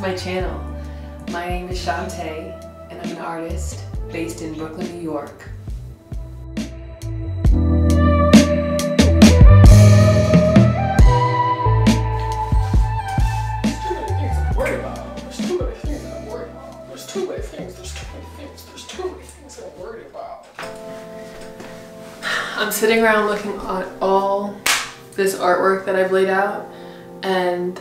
to my channel. My name is Chante and I'm an artist based in Brooklyn, New York. I'm sitting around looking at all this artwork that I've laid out and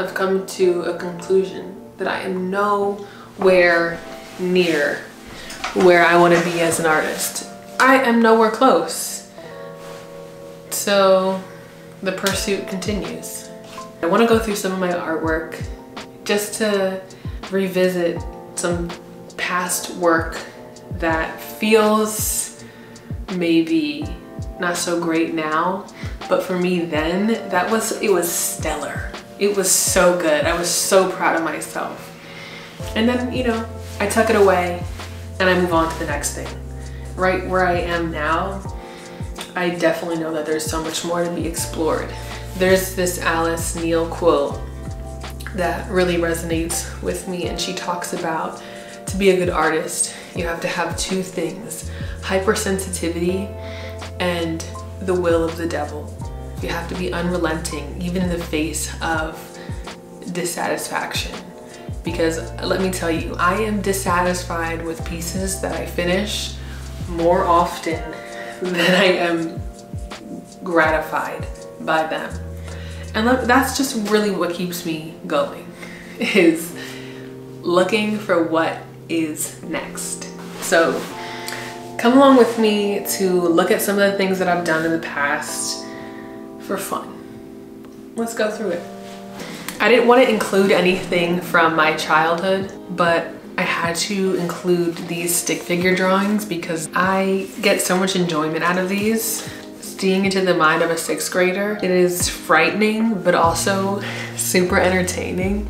I've come to a conclusion that I am nowhere near where I want to be as an artist. I am nowhere close. So the pursuit continues. I want to go through some of my artwork just to revisit some past work that feels maybe not so great now, but for me then, that was, it was stellar. It was so good. I was so proud of myself. And then, you know, I tuck it away and I move on to the next thing. Right where I am now, I definitely know that there's so much more to be explored. There's this Alice Neel quote that really resonates with me and she talks about to be a good artist, you have to have two things, hypersensitivity and the will of the devil. You have to be unrelenting, even in the face of dissatisfaction. Because let me tell you, I am dissatisfied with pieces that I finish more often than I am gratified by them. And that's just really what keeps me going, is looking for what is next. So come along with me to look at some of the things that I've done in the past for fun. Let's go through it. I didn't want to include anything from my childhood, but I had to include these stick figure drawings because I get so much enjoyment out of these. Seeing into the mind of a sixth grader, it is frightening, but also super entertaining.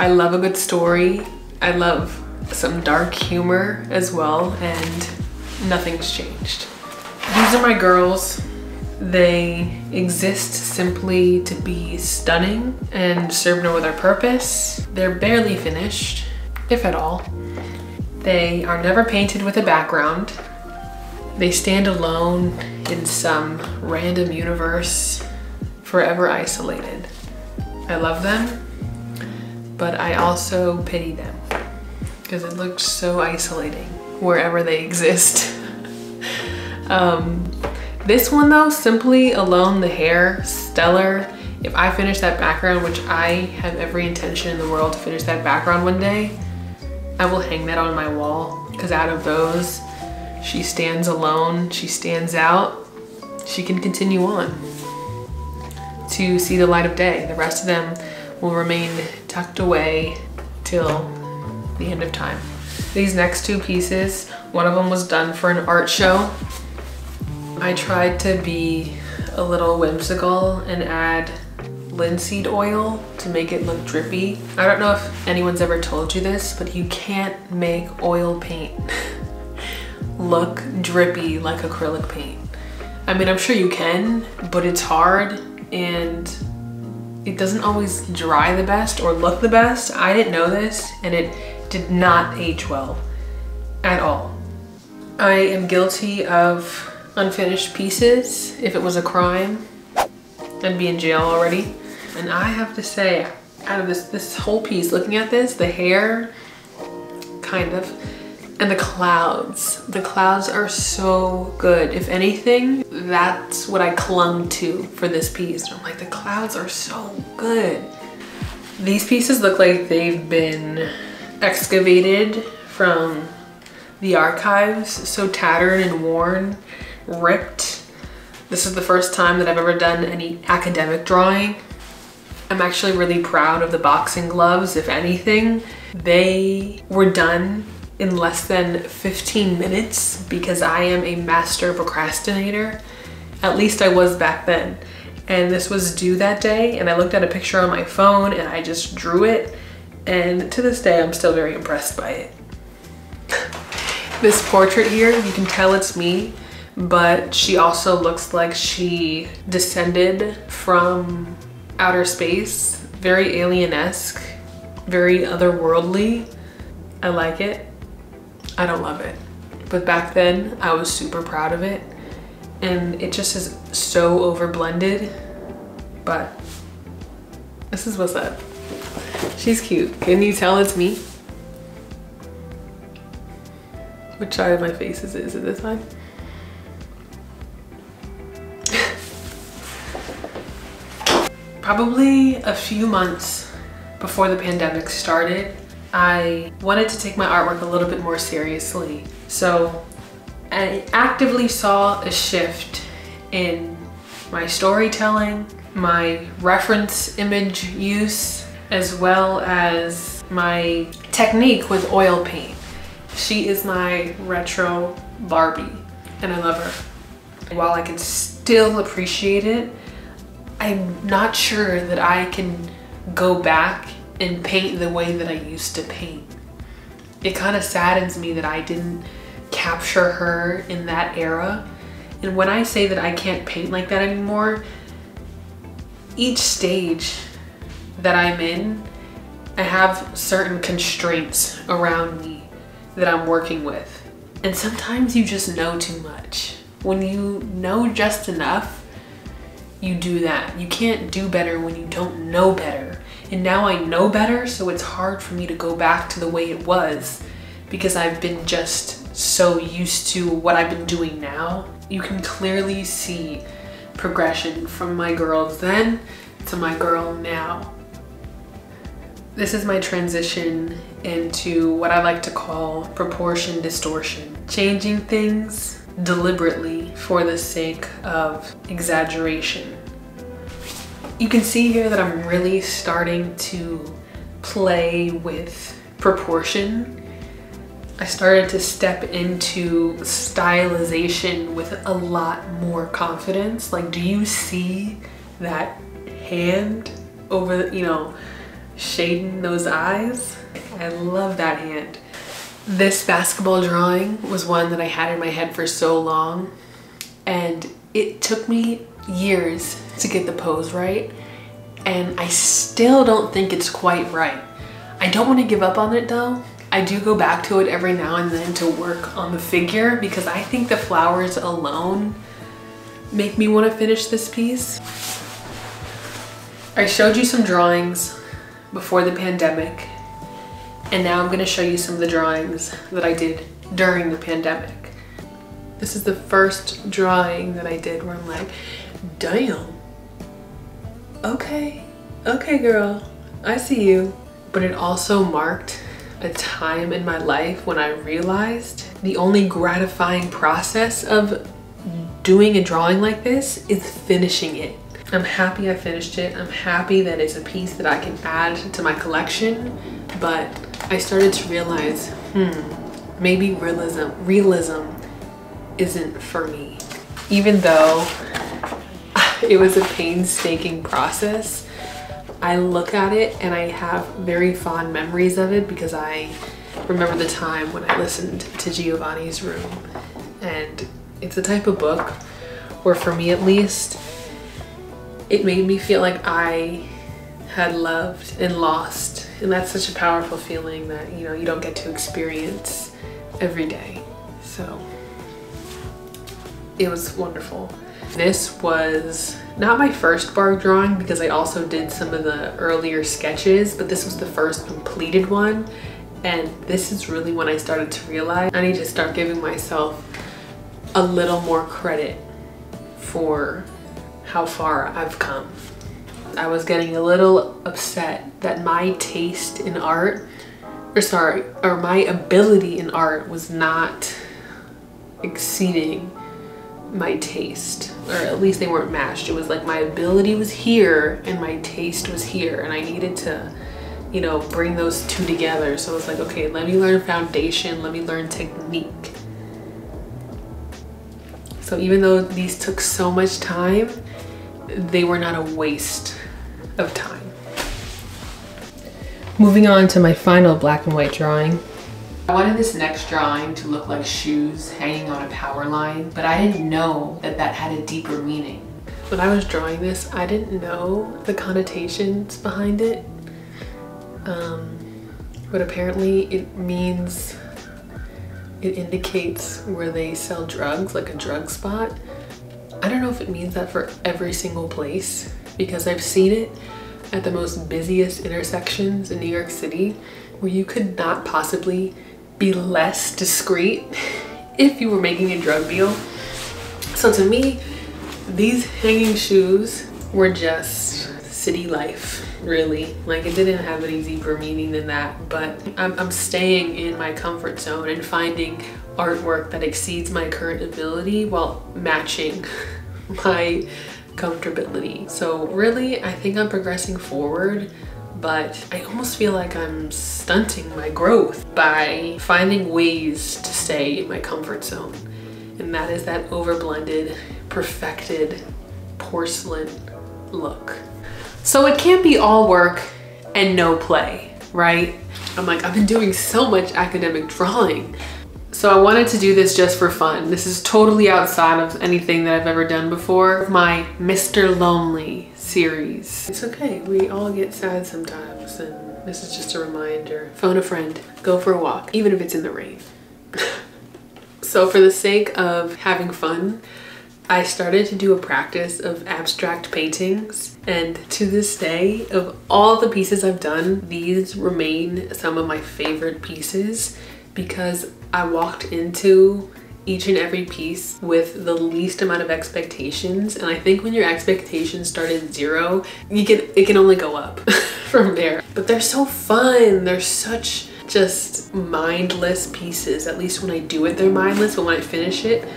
I love a good story. I love some dark humor as well, and nothing's changed. These are my girls. They exist simply to be stunning and serve no other purpose. They're barely finished, if at all. They are never painted with a background. They stand alone in some random universe, forever isolated. I love them, but I also pity them because it looks so isolating wherever they exist. um, this one though, simply alone the hair, stellar. If I finish that background, which I have every intention in the world to finish that background one day, I will hang that on my wall because out of those, she stands alone, she stands out, she can continue on to see the light of day. The rest of them will remain tucked away till the end of time. These next two pieces, one of them was done for an art show. I tried to be a little whimsical and add linseed oil to make it look drippy. I don't know if anyone's ever told you this, but you can't make oil paint look drippy like acrylic paint. I mean, I'm sure you can, but it's hard and it doesn't always dry the best or look the best. I didn't know this and it did not age well at all. I am guilty of unfinished pieces. If it was a crime, I'd be in jail already. And I have to say, out of this, this whole piece, looking at this, the hair, kind of, and the clouds. The clouds are so good. If anything, that's what I clung to for this piece. I'm like, the clouds are so good. These pieces look like they've been excavated from the archives, so tattered and worn, ripped. This is the first time that I've ever done any academic drawing. I'm actually really proud of the boxing gloves, if anything. They were done in less than 15 minutes because I am a master procrastinator. At least I was back then. And this was due that day and I looked at a picture on my phone and I just drew it and to this day, I'm still very impressed by it. this portrait here, you can tell it's me, but she also looks like she descended from outer space, very alien-esque. very otherworldly. I like it. I don't love it. But back then, I was super proud of it. And it just is so over blended. But this is what's up. She's cute. Can you tell it's me? Which side of my face is it? Is it this side? Probably a few months before the pandemic started, I wanted to take my artwork a little bit more seriously. So I actively saw a shift in my storytelling, my reference image use, as well as my technique with oil paint. She is my retro Barbie and I love her. While I can still appreciate it, I'm not sure that I can go back and paint the way that I used to paint. It kind of saddens me that I didn't capture her in that era. And when I say that I can't paint like that anymore, each stage that I'm in, I have certain constraints around me that I'm working with. And sometimes you just know too much. When you know just enough, you do that. You can't do better when you don't know better. And now I know better, so it's hard for me to go back to the way it was because I've been just so used to what I've been doing now. You can clearly see progression from my girl then to my girl now. This is my transition into what I like to call proportion distortion. Changing things deliberately for the sake of exaggeration. You can see here that I'm really starting to play with proportion. I started to step into stylization with a lot more confidence. Like, do you see that hand over, you know, shading those eyes? I love that hand. This basketball drawing was one that I had in my head for so long and it took me years to get the pose right and I still don't think it's quite right. I don't want to give up on it though. I do go back to it every now and then to work on the figure because I think the flowers alone make me want to finish this piece. I showed you some drawings before the pandemic and now I'm gonna show you some of the drawings that I did during the pandemic. This is the first drawing that I did where I'm like, damn, okay, okay girl, I see you. But it also marked a time in my life when I realized the only gratifying process of doing a drawing like this is finishing it. I'm happy I finished it. I'm happy that it's a piece that I can add to my collection, but I started to realize, hmm, maybe realism, realism isn't for me. Even though it was a painstaking process, I look at it and I have very fond memories of it because I remember the time when I listened to Giovanni's Room. And it's a type of book where for me at least, it made me feel like I had loved and lost and that's such a powerful feeling that, you know, you don't get to experience every day. So it was wonderful. This was not my first bark drawing because I also did some of the earlier sketches, but this was the first completed one. And this is really when I started to realize I need to start giving myself a little more credit for how far I've come. I was getting a little upset that my taste in art, or sorry, or my ability in art was not exceeding my taste, or at least they weren't matched. It was like my ability was here and my taste was here, and I needed to, you know, bring those two together. So it's like, okay, let me learn foundation, let me learn technique. So even though these took so much time, they were not a waste of time. Moving on to my final black and white drawing. I wanted this next drawing to look like shoes hanging on a power line, but I didn't know that that had a deeper meaning. When I was drawing this, I didn't know the connotations behind it. Um, but apparently it means it indicates where they sell drugs, like a drug spot. I don't know if it means that for every single place because I've seen it at the most busiest intersections in New York City where you could not possibly be less discreet if you were making a drug deal. So to me, these hanging shoes were just city life really like it didn't have any deeper meaning than that but I'm, I'm staying in my comfort zone and finding artwork that exceeds my current ability while matching my comfortability so really I think I'm progressing forward but I almost feel like I'm stunting my growth by finding ways to stay in my comfort zone and that is that overblended perfected porcelain look so it can't be all work and no play, right? I'm like, I've been doing so much academic drawing. So I wanted to do this just for fun. This is totally outside of anything that I've ever done before. My Mr. Lonely series. It's okay, we all get sad sometimes and this is just a reminder. Phone a friend, go for a walk, even if it's in the rain. so for the sake of having fun, I started to do a practice of abstract paintings and to this day of all the pieces I've done these remain some of my favorite pieces because I walked into each and every piece with the least amount of expectations. And I think when your expectations start at zero you can it can only go up from there. But they're so fun. They're such just mindless pieces. At least when I do it they're mindless but when I finish it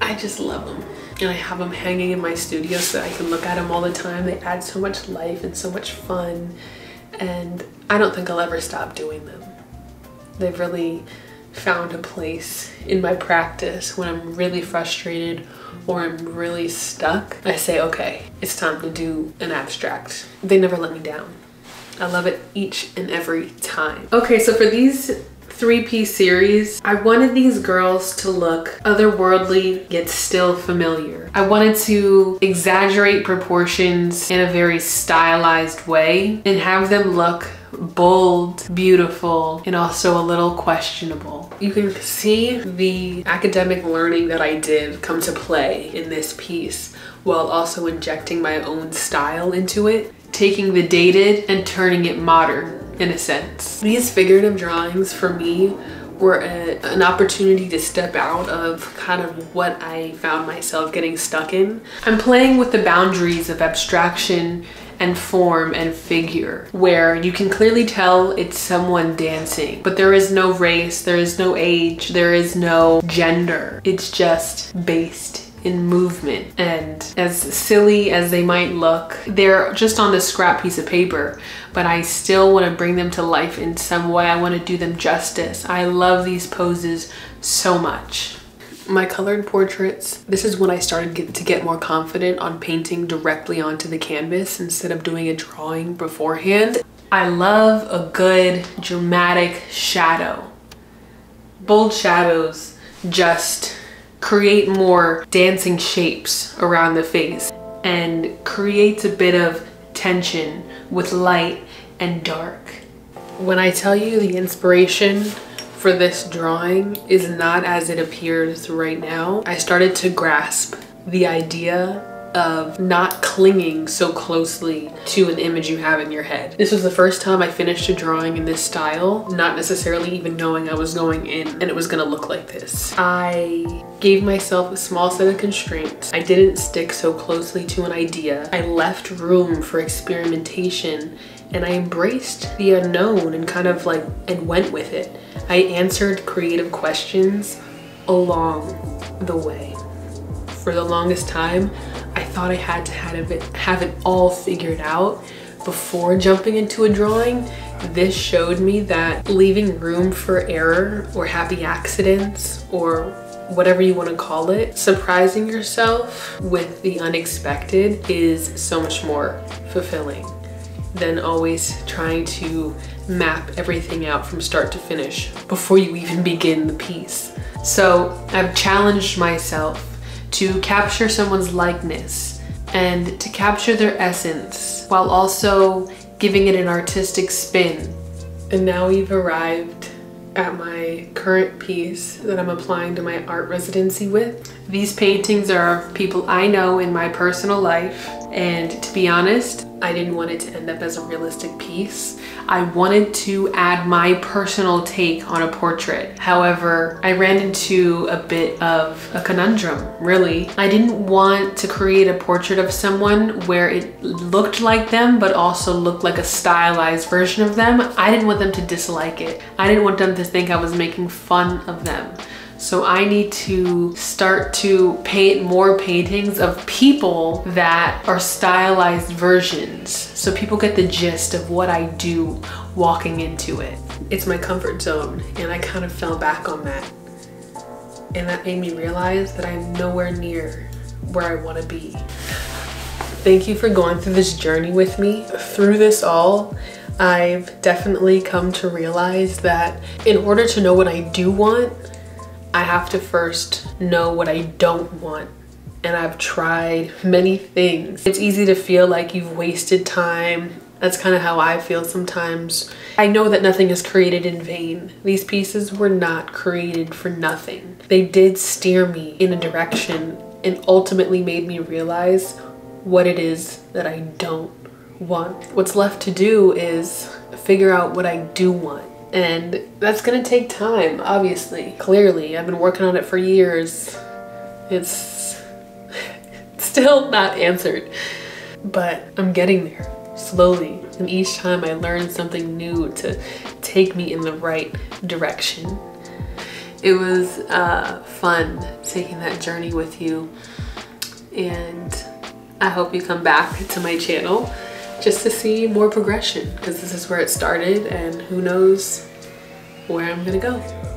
I just love them and I have them hanging in my studio so I can look at them all the time. They add so much life and so much fun. And I don't think I'll ever stop doing them. They've really found a place in my practice when I'm really frustrated or I'm really stuck. I say, okay, it's time to do an abstract. They never let me down. I love it each and every time. Okay, so for these three-piece series, I wanted these girls to look otherworldly yet still familiar. I wanted to exaggerate proportions in a very stylized way and have them look bold, beautiful, and also a little questionable. You can see the academic learning that I did come to play in this piece while also injecting my own style into it, taking the dated and turning it modern in a sense. These figurative drawings for me were a, an opportunity to step out of kind of what I found myself getting stuck in. I'm playing with the boundaries of abstraction and form and figure where you can clearly tell it's someone dancing but there is no race there is no age there is no gender it's just based in movement. And as silly as they might look, they're just on this scrap piece of paper, but I still want to bring them to life in some way. I want to do them justice. I love these poses so much. My colored portraits, this is when I started get, to get more confident on painting directly onto the canvas instead of doing a drawing beforehand. I love a good dramatic shadow. Bold shadows just create more dancing shapes around the face and creates a bit of tension with light and dark. When I tell you the inspiration for this drawing is not as it appears right now, I started to grasp the idea of not clinging so closely to an image you have in your head. This was the first time I finished a drawing in this style, not necessarily even knowing I was going in and it was gonna look like this. I gave myself a small set of constraints. I didn't stick so closely to an idea. I left room for experimentation and I embraced the unknown and kind of like, and went with it. I answered creative questions along the way. For the longest time, I thought I had to have it, have it all figured out before jumping into a drawing. This showed me that leaving room for error or happy accidents or whatever you want to call it, surprising yourself with the unexpected is so much more fulfilling than always trying to map everything out from start to finish before you even begin the piece. So I've challenged myself to capture someone's likeness and to capture their essence while also giving it an artistic spin And now we've arrived at my current piece that I'm applying to my art residency with. These paintings are of people I know in my personal life and to be honest, I didn't want it to end up as a realistic piece. I wanted to add my personal take on a portrait. However, I ran into a bit of a conundrum, really. I didn't want to create a portrait of someone where it looked like them, but also looked like a stylized version of them. I didn't want them to dislike it. I didn't want them to think I was making fun of them. So I need to start to paint more paintings of people that are stylized versions. So people get the gist of what I do walking into it. It's my comfort zone and I kind of fell back on that. And that made me realize that I'm nowhere near where I want to be. Thank you for going through this journey with me. Through this all, I've definitely come to realize that in order to know what I do want, I have to first know what I don't want. And I've tried many things. It's easy to feel like you've wasted time. That's kind of how I feel sometimes. I know that nothing is created in vain. These pieces were not created for nothing. They did steer me in a direction and ultimately made me realize what it is that I don't want. What's left to do is figure out what I do want and that's gonna take time, obviously. Clearly, I've been working on it for years. It's still not answered, but I'm getting there slowly. And each time I learn something new to take me in the right direction. It was uh, fun taking that journey with you. And I hope you come back to my channel just to see more progression because this is where it started and who knows where I'm gonna go.